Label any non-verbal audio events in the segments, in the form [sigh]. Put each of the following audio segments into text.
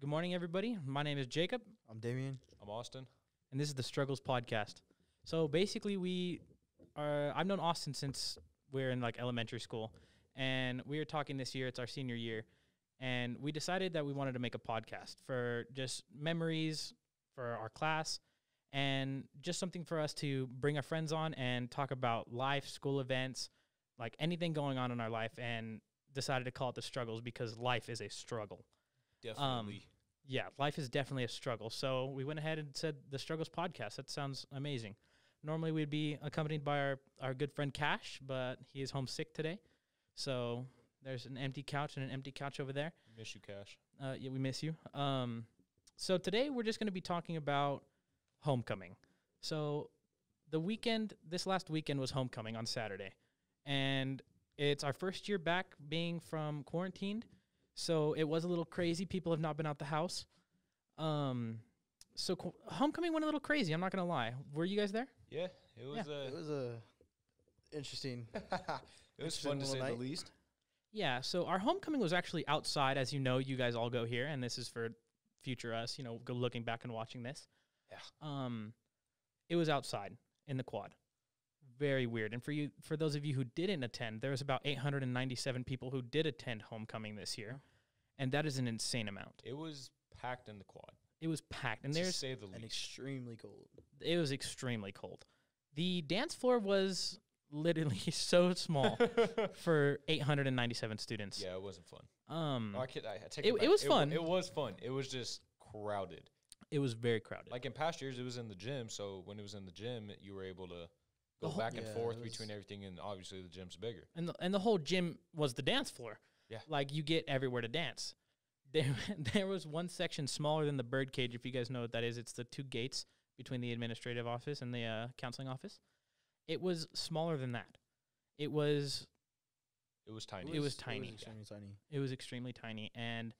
Good morning, everybody. My name is Jacob, I'm Damien. I'm Austin. and this is the Struggles Podcast. So basically, we are. I've known Austin since we're in like elementary school, and we are talking this year. It's our senior year, and we decided that we wanted to make a podcast for just memories for our class, and just something for us to bring our friends on and talk about life, school events, like anything going on in our life, and decided to call it the Struggles because life is a struggle. Definitely. Yeah, life is definitely a struggle. So we went ahead and said the Struggles podcast. That sounds amazing. Normally we'd be accompanied by our, our good friend Cash, but he is homesick today. So there's an empty couch and an empty couch over there. Miss you, Cash. Uh, yeah, we miss you. Um, so today we're just going to be talking about homecoming. So the weekend, this last weekend was homecoming on Saturday, and it's our first year back being from quarantined. So it was a little crazy. People have not been out the house. Um, so qu- homecoming went a little crazy. I'm not gonna lie. Were you guys there? Yeah, it was. Yeah. It Uh, was a interesting. [laughs] it was interesting fun to say little the least. Yeah, so our homecoming was actually outside, as you know, you guys all go here, and this is for future us, you know, go looking back and watching this. Yeah. Um, it was outside in the quad. Very weird. And for you, for those of you who didn't attend, there was about 897 people who did attend homecoming this year, and that is an insane amount. It was packed in the quad. It was packed, and to there's say the and extremely cold. it was extremely cold. The dance floor was literally [laughs] so small [laughs] for 897 students. yeah, it wasn't fun. Um, No, I kid. I, I take It- it, it was wa- fun. It was fun. It was just crowded. it was very crowded. Like in past years, it was in the gym. So when it was in the gym, you were able to The go whole- back and Yeah, forth was- between everything, and obviously the gym's bigger. and the, and the whole gym was the dance floor. Yeah. like you get everywhere to dance. There, [laughs] there was one section smaller than the bird cage. If you guys know what that is, it's the two gates between the administrative office and the uh, counseling office. It was smaller than that. It was It was tiny. It was tiny. It was extremely tiny. it was extremely tiny, and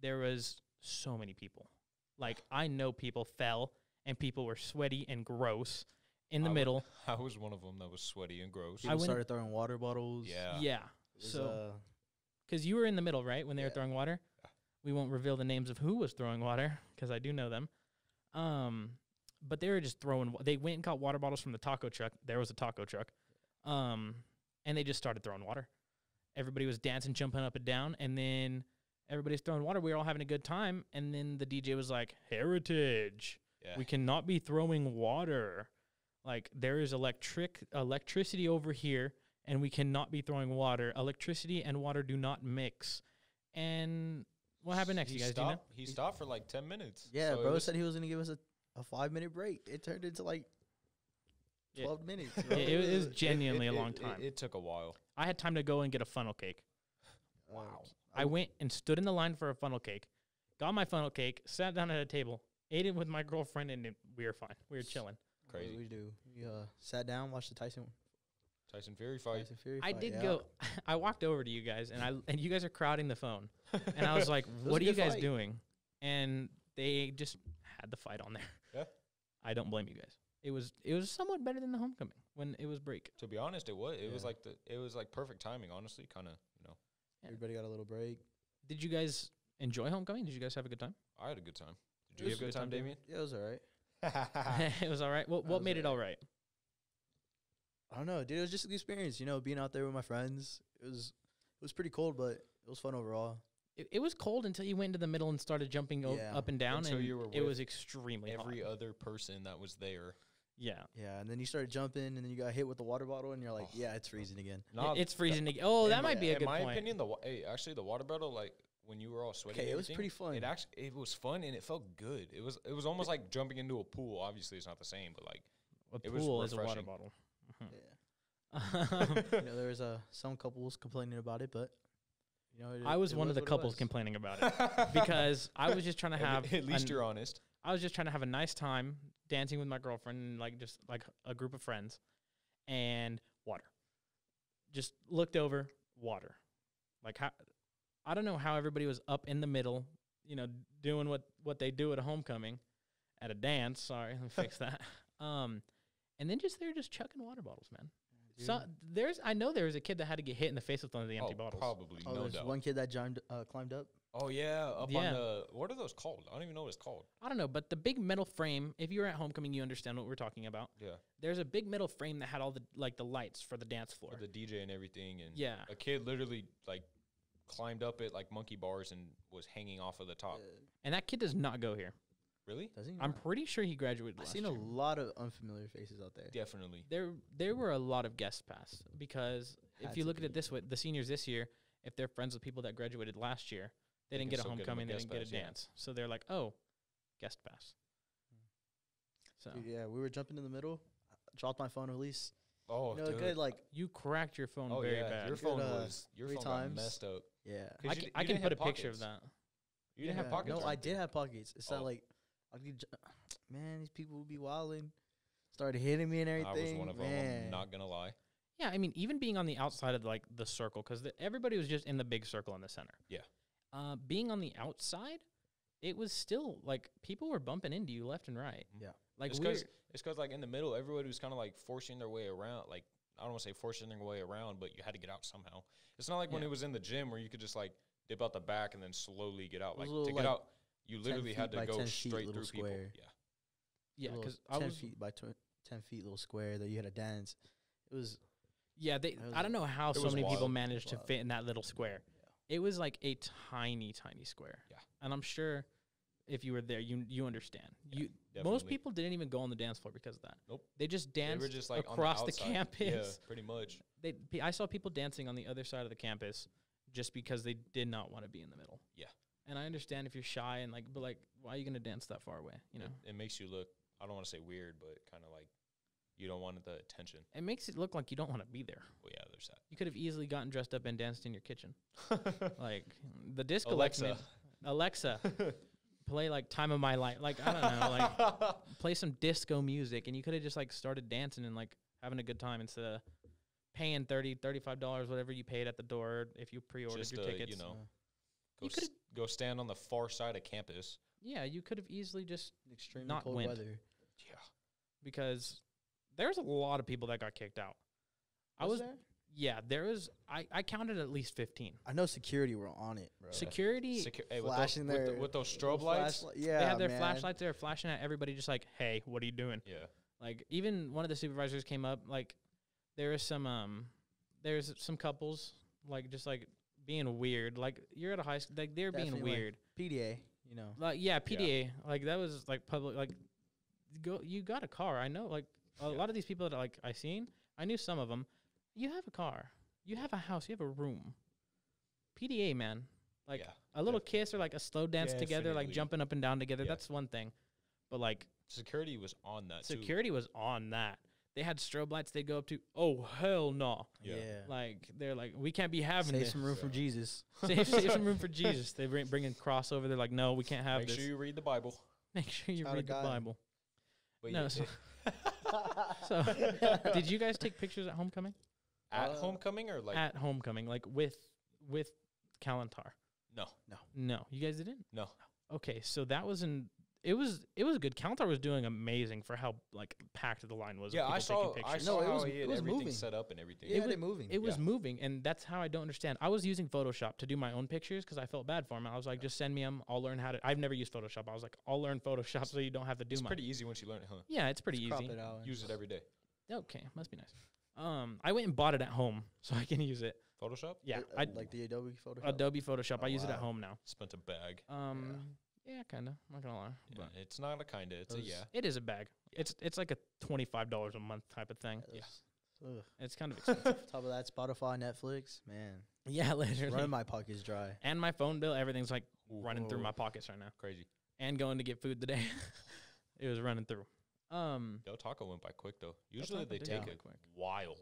there was so many people. Like I know people fell, and people were sweaty and gross in the I wa- middle. [laughs] I was one of them that was sweaty and gross. People went- started throwing water bottles. Yeah. yeah. Was, So uh, because you were in the middle, right, when they were throwing water. We won't reveal the names of who was throwing water because I do know them. Um, but they were just throwing. They went and got water bottles from the taco truck. There was a taco truck. Um, and they just started throwing water. Everybody was dancing, jumping up and down, and then everybody's throwing water. We were all having a good time, and then the DJ was like, "Heritage, yeah. we cannot be throwing water. Like there is electric electricity over here, and we cannot be throwing water. Electricity and water do not mix." And what happened next? He you guys do you know? stopped. He stopped for like ten minutes. yeah, So bro was- said he was gonna give us a, a five minute break. It turned into like twelve minutes. [laughs] Yeah, Bro. it, was- it was genuinely it- a long it- it- time. It, took a while. I had time to go and get a funnel cake. Wow. I went and stood in the line for a funnel cake, got my funnel cake, sat down at a table, ate it with my girlfriend, and we were fine. We were chilling. What did Crazy. we do? We uh, sat down, watched the Tyson, Tyson Fury fight. Tyson Fury. I fight, did yeah. go. [laughs] I walked over to you guys, and I and you guys are crowding the phone, and I was [laughs] like, "What are you guys fight. doing?" And they just had the fight on there. Yeah. I don't blame you guys. It was it was somewhat better than the homecoming when it was break. to be honest, it was. It was like the. It was like perfect timing. Honestly, kind of. You know, Yeah. Everybody got a little break. Did you guys enjoy homecoming? Did you guys have a good time? I had a good time. Did It you have a good time, Damien? Yeah, it was alright. [laughs] it was all right. What what was made it alright. I don't know, dude. It was just the experience, you know, being out there with my friends. It was it was pretty cold, but it was fun overall. It, it was cold until you went into the middle and started jumping o- Yeah. up and down, Until and you were it with was extremely Every hot. other person that was there. Yeah, Yeah, and then you started jumping, and then you got hit with the water bottle, and you're like, Oh. yeah, it's freezing again. I- Nah, it's freezing. again. oh, that might be a good point. in good my point. opinion, the wa- hey, actually the water bottle, like when you were all sweaty, Okay, it was pretty fun. It actually it was fun and it felt good. It was it was almost like jumping into a pool. Obviously, it's not the same, but like A it was pool is a water refreshing. bottle. Yeah, [laughs] you know, [laughs] there was uh, some couples complaining about it, but you know, it, I was it one of the couples complaining about it [laughs] because I was just trying to have at least an- you're honest. I was just trying to have a nice time dancing with my girlfriend and like just like a group of friends and water. Just looked over water. Like how I don't know how everybody was up in the middle, you know, doing what what they do at a homecoming at a dance. Sorry, let me fix [laughs] that. Um and then just they're just chucking water bottles, man. So there's I know there was a kid that had to get hit in the face with one of the empty oh, bottles. Probably, Oh, no there's doubt. one kid that jumped, uh, climbed up. Oh yeah, up Yeah. on the what are those called? I don't even know what it's called. I don't know, but the big metal frame. If you were at homecoming, you understand what we're talking about. Yeah, There's a big metal frame that had all the like the lights for the dance floor. with the DJ and everything, and Yeah. a kid literally like climbed up it like monkey bars and was hanging off of the top. And that kid does not go here. Really? does he? I'm not? pretty sure he graduated I've last seen year. a lot of unfamiliar faces out there. Definitely. there there were a lot of guest pass because Had if you to look at be. it this way, the seniors this year, if they're friends with people that graduated last year, they, They didn't can get a still get 'em a homecoming, they guest didn't get a pass, yeah. dance, so they're like, oh, guest pass. So Dude, yeah, we were jumping in the middle. Dropped my phone at least. Oh, you know, a dude. good like you cracked your phone oh very yeah, bad. your Good, phone uh, was your three phone times. got messed up. Yeah. 'Cause I, you ca- d- I you can put a have picture of that. You didn't have pockets. No, I did have pockets. It's not Oh. like I could. j- [sighs] Man, these people would be wilding. Started hitting me and everything. I was one of them. I'm not gonna lie. Yeah, I mean, even being on the outside of like the circle, because everybody was just in the big circle in the center. Yeah. Uh, being on the outside, it was still like people were bumping into you left and right. Yeah. Like it's we're, because it's because like in the middle, everybody was kind of like forcing their way around. Like I don't want to say forcing your way around, but you had to get out somehow. It's not like when it was in the gym where you could just like dip out the back and then slowly get out. Like little, to get like, out, you literally had to go straight little through people. square. Yeah, yeah, little because I was feet by tw- ten feet little square that you had to dance. It was yeah. They was I don't know how so was many people managed to fit in that little square. It was like a tiny, tiny square. Yeah. and I'm sure if you were there, you you understand. Yeah, you most people didn't even go on the dance floor because of that. Nope. They just They danced were just like across the, the, campus. Yeah, pretty much. they I saw people dancing on the other side of the campus just because they did not want to be in the middle. Yeah. And I understand if you're shy and like but like why are you going to dance that far away, you know? it, it makes you look. I don't want to say weird, but kind of like you don't want the attention. It makes it look like you don't want to be there. Well, yeah, there's You could have easily gotten dressed up and danced in your kitchen. [laughs] Like the disco Alexa. Alexa [laughs] play like time of my life. Like I don't know, like [laughs] play some disco music and you could have just like started dancing and like having a good time instead of paying 30 35 dollars whatever you paid at the door if you pre-ordered Just, your uh, you tickets. know, uh, go, You coulda- s- go stand on the far side of campus. Yeah, you could have easily just extremely Not cold wind. weather. Yeah. because there's a lot of people that got kicked out. I was there? Yeah, there was I, I counted at least 15. I know security were on it, bro. Security Secu- hey, with, those, Flashing with, the, with those little strobe lights. flashli- yeah, they had their man. flashlights they were flashing at everybody just like, "Hey, what are you doing?" Yeah. Like even one of the supervisors came up like there was some um there's some couples like just like being weird. Like you're at a high school like they're being Definitely, like, weird. PDA, you know. Like yeah, PDA. Like that was like public like go you got a car. I know like a Yeah. lot of these people that like I seen, I knew some of them. You have a car. You have a house, you have a room. PDA, man. Like yeah. a little kiss or like a slow dance together, like jumping up and down together. Yeah. That's one thing. But like Security was on that too. security was on that. They had strobe lights. They'd go up to. Oh hell no! Yeah. Like they're like, we can't be having Save this. some room for Jesus. [laughs] save, save some room for [laughs] Jesus. They bring bring in crossover. They're like, no, we can't have Make this. sure you read the Bible. Make sure you Child read the Bible. But No, so- [laughs] So, did you guys take pictures at homecoming? At Uh, homecoming or like at homecoming, like with with Kalantar? no, No, no. you guys didn't. no. Okay, so that was in. It was it was good. Kalantar was doing amazing for how like packed the line was. Yeah, I people saw. taking I pictures. saw No, it how was- he it was everything moving. set up and everything. Yeah, It they was- moving. It was Yeah. moving, and that's how I don't understand. I was using Photoshop to do my own pictures because I felt bad for him. I was like, just send me them. I'll learn how to. I've never used Photoshop. I was like, I'll learn Photoshop so you don't have to do it's my. pretty easy once you learn it, huh? yeah, it's pretty Just crop easy. it out Use it every day. Okay, must be nice. Um, I went and bought it at home [laughs] so I can use it. Photoshop. Yeah, Uh, I like the Adobe Photoshop. Adobe Photoshop. Oh, I use it at wow. home now. Spent a bag. Um, yeah, kind of. I'm Not gonna lie, Yeah, but it's not a kinda. It's a Those- yeah. it is a bag. Yeah. It's it's like a twenty five dollars a month type of thing. Yeah. Ugh. It's kind of [laughs] expensive. Top of that, Spotify, Netflix, man, yeah, [laughs] literally. running my pockets dry. and my phone bill, everything's like running through Whoa. my pockets right now. Crazy. And going to get food today, it was running through. Um, Del Taco went by quick though. Usually Taco they did take go a quick. while.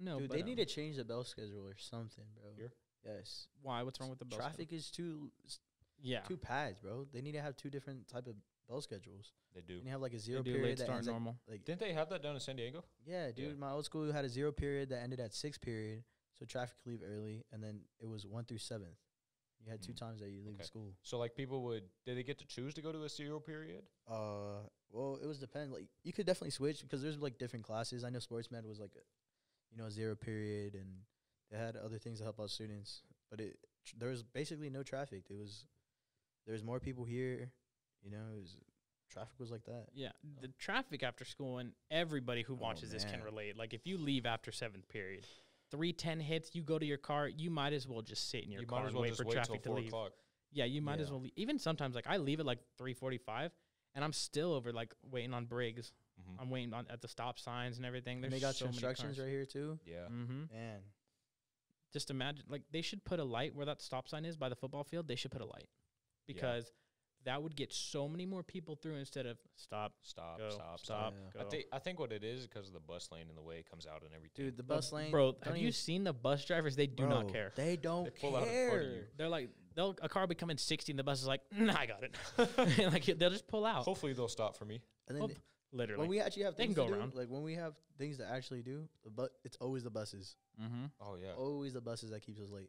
no, Dude, but, they need um, to change the bell schedule or something, bro. Here? Yes. Why? What's wrong with the bell? schedule? Traffic is too Yeah, two pads, bro. They need to have two different type of bell schedules. They do. And you have like a they zero do period late that start ends at, normal. like Didn't they have that down in San Diego? yeah, dude. My old school had a zero period that ended at six period, so traffic could leave early, and then it was one through seventh. You had two Mm, times that you leave okay. school. So like people would did they get to choose to go to a zero period? Uh, well, it was depend. Like you could definitely switch because there's like different classes. I know sports med was like, a, you know, a zero period, and they had other things to help out students. But it tr- there was basically no traffic. It was there was more people here. You know, it was traffic was like that. Yeah, the traffic after school and everybody who Oh, watches this can relate. Like if you leave after seventh period, three ten hits, you go to your car, you might as well just sit in your You car might as and well wait just for wait till traffic to four leave. o'clock. Yeah, you might as well. Leave. Even sometimes, like I leave at like three forty-five, and I'm still over like waiting on Briggs. Mhm. I'm waiting on at the stop signs and everything. And they got so many constructions cars. right here too. Yeah. Mm-hmm. Man, Just imagine, like they should put a light where that stop sign is by the football field. They should put a light Yeah. because that would get so many more people through instead of stop, Stop, go, stop, stop. stop, Yeah. go. I think I think what it is because of the bus lane and the way it comes out and everything. dude, the But bus lane, bro. don't Have you seen the bus drivers? They do not care. They don't They pull out in front of care. you. They're like, they'll a car will be coming sixty, and the bus is like, nah, I got it. [laughs] like they'll just pull out. Hopefully they'll stop for me. And then Literally. when we actually have They things can to go do, around. like when we have things to actually do, the bu- it's always the buses. mm-hmm. Oh yeah. Always the buses that keeps us late.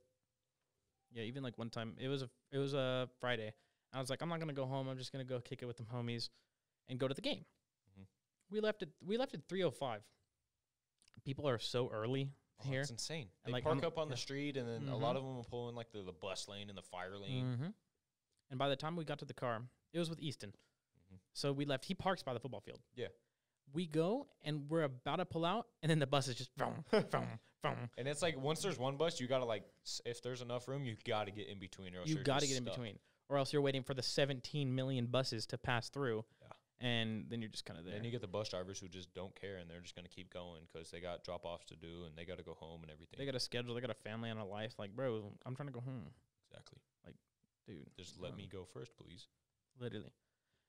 Yeah, even like one time, it was a it was a Friday. I was like, I'm not gonna go home. I'm just gonna go kick it with the homies, and go to the game. Mhm. We left at we left at 3:05. People are so early Oh, here. It's insane. They And, like, park I'm- up on the street, and then a lot Mhm. of them will pull in like the, the bus lane and the fire lane. Mm-hmm. And by the time we got to the car, it was with Easton. Mhm. So we left. He parks by the football field. Yeah. We go and we're about to pull out, and then the bus is just vroom, [laughs] vroom, vroom. And it's like once there's one bus, you gotta like if there's enough room, you gotta get in between, or else You got to just get in between, or else you're waiting for the 17 million buses to pass through. Yeah. And then you're just kind of there. Then you get the bus drivers who just don't care, and they're just gonna keep going because they got drop offs to do, and they got to go home and everything. they got a schedule. They got a family and a life. Like, bro, I'm trying to go home, exactly. Like, dude. Just let Um, me go first, please. Literally.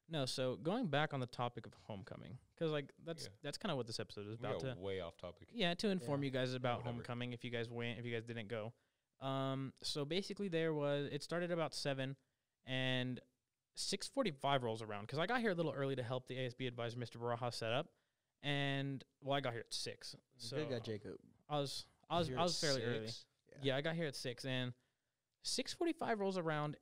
No, so going back on the topic of homecoming, because like that's Yeah. that's kind of what this episode is We about got to way off topic. yeah to inform Yeah. you guys about whatever. homecoming if you guys went if you guys didn't go. Um, so basically there was it started about seven, and six forty five rolls around because I got here a little early to help the ASB advisor Mr. Baraja set up, and well I got here at six, so Good guy, Jacob. I was I was I was fairly early. six? Yeah, I got here at six, and six forty-five rolls around,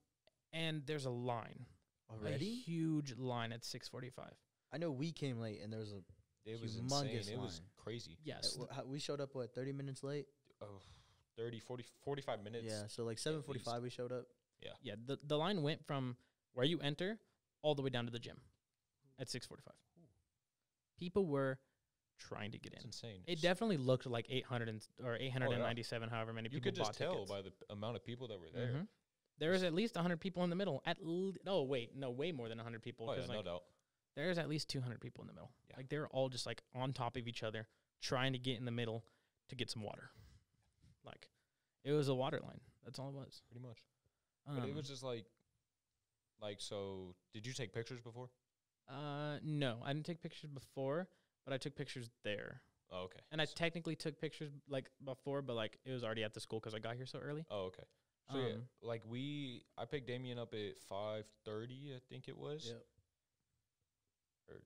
and there's a line, a Already? huge line at six forty-five. I know we came late and there was a. It was Humongous insane. It was crazy. Yes, uh, wh- we showed up what thirty minutes late. Oh, 30, 40, 45 minutes. yeah, so like seven forty-five we showed up. Yeah. Yeah. The the line went from where you enter all the way down to the gym at six forty-five. People were trying to get It's in. insane. It definitely looked like eight hundred and or eight hundred and ninety-seven, however many You people could just tell tickets. by the p- amount of people that were there. Mhm. There was at least hundred people in the middle. At l- oh wait, no, way more than hundred people. Oh yeah, 'cause, no doubt. there's at least 200 people in the middle. Yeah. Like they're all just like on top of each other, trying to get in the middle to get some water. Like it was a water line. That's all it was. Pretty much. Um, But it was just like, like so. Did you take pictures before? uh no, I didn't take pictures before, but I took pictures there. Oh okay. And I S- technically took pictures like before, but like it was already at the school because I got here so early. oh okay. So yeah, Um, like we, I picked Damien up at five thirty, I think it was. Yep. Or-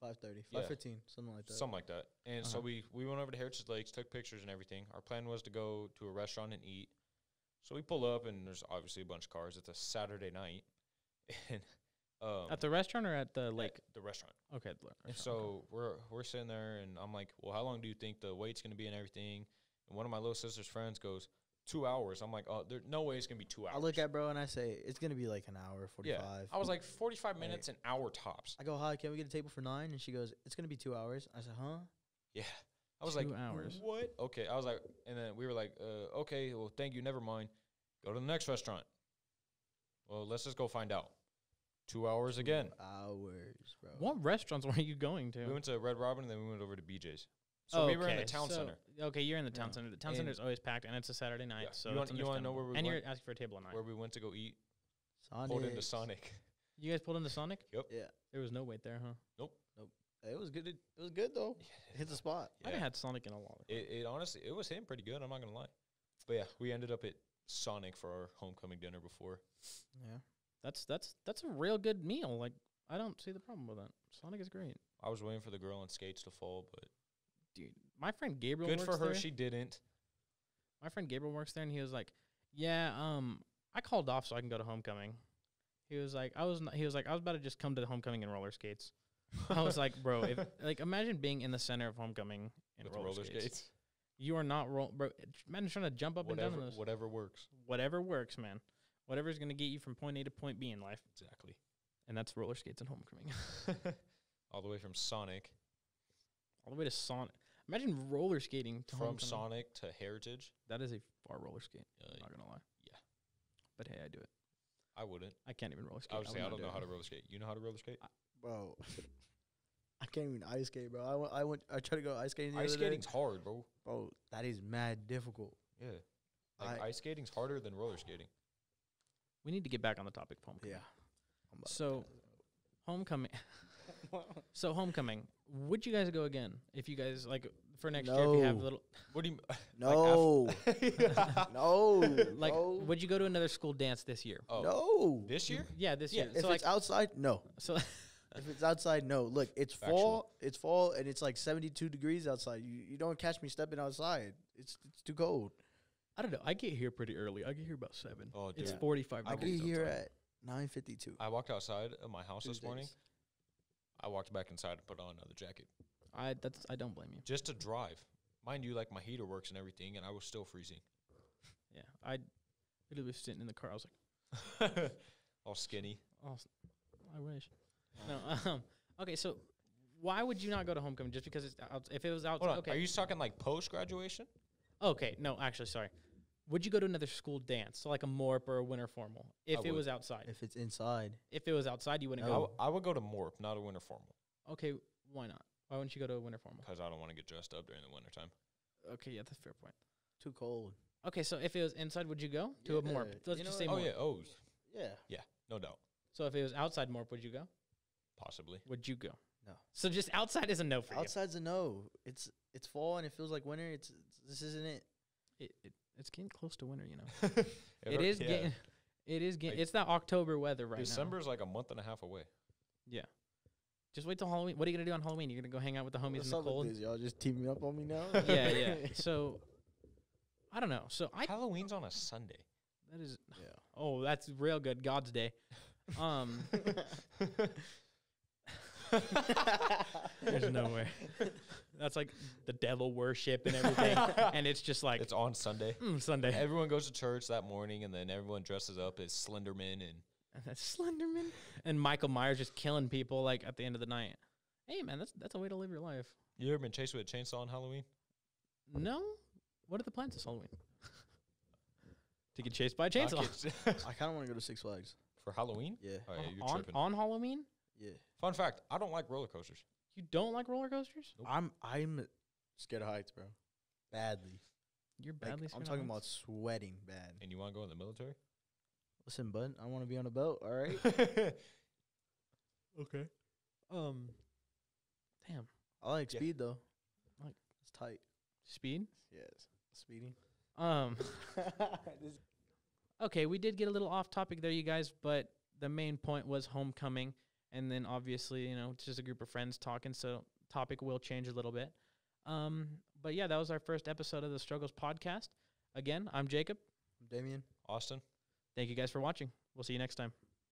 Five thirty, Yeah. five fifteen, something like that. Something like that. And so Uh-huh. we we went over to Heritage Lakes, took pictures and everything. Our plan was to go to a restaurant and eat. So we pull up and there's obviously a bunch of cars. It's a Saturday night, [laughs] and um, at the restaurant or at the at lake? the restaurant. Okay. the le- And restaurant, okay. so we're we're sitting there, and I'm like, "Well, how long do you think the wait's gonna be and everything?" And one of my little sister's friends goes, two hours." I'm like, "Oh, there's no way it's gonna be two hours." I look at bro and I say it's gonna be like an hour, yeah. forty-five. I was like, 45 Right. minutes, an hour tops. I go, hi, can we get a table for nine? And she goes, it's gonna be two hours. I said, huh? Yeah. I was like, hours. What? Okay. I was like, and then we were like, uh, okay, well, thank you. Never mind. Go to the next restaurant. Well, let's just go find out. Two hours again. Hours, bro. What restaurants [laughs] were you going to? We went to Red Robin, and then we went over to BJ's. So we were in the town so- center. Okay, you're in the town Yeah. center. The town center is always packed, and it's a Saturday night. Yeah. So You want- you wanna know where understandable. we And you're asking for a table at nine. Where we went to go eat. Sonic. Pulled into Sonic. You guys pulled into Sonic? Yep. Yeah. There was no wait there, huh? It was good. It was good though. Hit the spot. I haven't had Sonic in a while. It, it honestly, it was hitting pretty good. I'm not gonna lie. But yeah, we ended up at Sonic for our homecoming dinner before. Yeah. That's that's that's a real good meal. Like I don't see the problem with that. Sonic is great, I was waiting for the girl on skates to fall, but dude. My friend Gabriel good works for her. there. She didn't. My friend Gabriel works there, and he was like, "Yeah, um, I called off so I can go to homecoming." He was like, "I was not, he was like, I was about to just come to the homecoming in roller skates." I was [laughs] like, "Bro, if like imagine being in the center of homecoming in roller, roller skates. skates. You are not roll, bro. Imagine trying to jump up and whatever, down those. whatever works. Whatever works, man. Whatever's gonna get you from point A to point B in life, Exactly. and that's roller skates and homecoming. [laughs] [laughs] All the way from Sonic, All the way to Sonic. Imagine roller skating to from homecoming. Sonic to Heritage. That is a far roller skate. Uh, I'm not gonna lie. yeah. But hey, I do it. I wouldn't. I can't even roller skate. I would say would I don't do know it. how to roller skate. You know how to roller skate? Bro. [laughs] I can't even ice skate, bro. I went, I went, I tried to go ice skating. The Ice other day. skating's hard, bro. bro. That is mad difficult. Yeah. Like I- ice skating's harder than roller skating. We need to get back on the topic of homecoming. Yeah. I'm about to So, homecoming. [laughs] so homecoming. Would you guys go again if you guys like for next year? If you have a little What do you? [laughs] No, no, like, no, would you go to another school dance this year? oh, no. this year? Yeah, this Yeah, year. If so like, it's outside, no. so If it's outside, no. Look, it's Factual. fall. It's fall, and it's like 72 degrees outside. You you don't catch me stepping outside. It's it's too cold. I don't know. I get here pretty early. I get here about seven. Oh, dude. It's forty five. I get here at 9:52. I walked outside of my house this Tuesdays. morning. I walked back inside and put on another jacket I that's I don't blame you. just to drive. Mind you, like my heater works and everything, and I was still freezing. Yeah, I literally was sitting in the car. I was like, [laughs] All skinny. oh, s- I wish. No. [laughs] Um. Okay. So, why would you not go to homecoming? Just because it's out, if it was outside? Hold on. Okay. Are you talking like post graduation? Okay, no, actually, sorry. Would you go to another school dance, so like a MORP or a winter formal, if I it would. was outside? If it's inside, If it was outside, you wouldn't I, No. go. w- I would go to Morp, not a winter formal, Okay, why not? Why wouldn't you go to a winter formal? because I don't want to get dressed up during the wintertime. Okay, yeah, that's a fair point. too cold. Okay, so if it was inside, would you go to a MORP? Let's you just know say Oh MORP. yeah, O's, Yeah. no doubt, So if it was outside MORP, would you go? Possibly. Would you go? No. So just outside is a no for you. Outside's a no. It's it's fall and it feels like winter. It's, it's this isn't it. you. It, it, it's getting close to winter, you know. [laughs] it Ever- yeah. getting. It is getting. Like, It's that October weather right December is like a month and a half away. Yeah. Just wait till Halloween. What are you gonna do on Halloween? You're gonna go hang out with the homies What's in the up with cold. this? Y'all just teaming up on me now? [laughs] yeah, yeah. [laughs] So I don't know. So I Halloween's on a Sunday. that is yeah. oh that's real good. God's day. Um, [laughs] there's no way. That's like the devil worship and everything, [laughs] and it's just like It's on Sunday. mm, Sunday. Everyone goes to church that morning, and then everyone dresses up as Slenderman and And [laughs] that's Slenderman and Michael Myers just killing people like at the end of the night. Hey man, that's that's a way to live your life. You ever been chased with a chainsaw on Halloween? No, what are the plans this Halloween? to get chased by a chainsaw kids. I kind of want to go to Six Flags. For Halloween? Yeah. Oh, yeah, you're on tripping. on Halloween. Yeah. Fun fact: I don't like roller coasters. You don't like roller coasters? Nope. I'm I'm scared of heights, bro. Badly. You're Like, badly. I'm scared of talking heights? about sweating bad. And you want to go in the military? Listen, bud, I want to be on a boat. All right. [laughs] Okay. Um. Damn. I like Yeah. speed though. Like- it's tight. Speed. Yes. Speeding. Um. [laughs] Okay, we did get a little off topic there, you guys, but the main point was homecoming, and then obviously, you know, it's just a group of friends talking, so topic will change a little bit. Um, but yeah, that was our first episode of the Struggles podcast. Again, I'm Jacob. i'm Damien. Austin. Thank you guys for watching. We'll see you next time.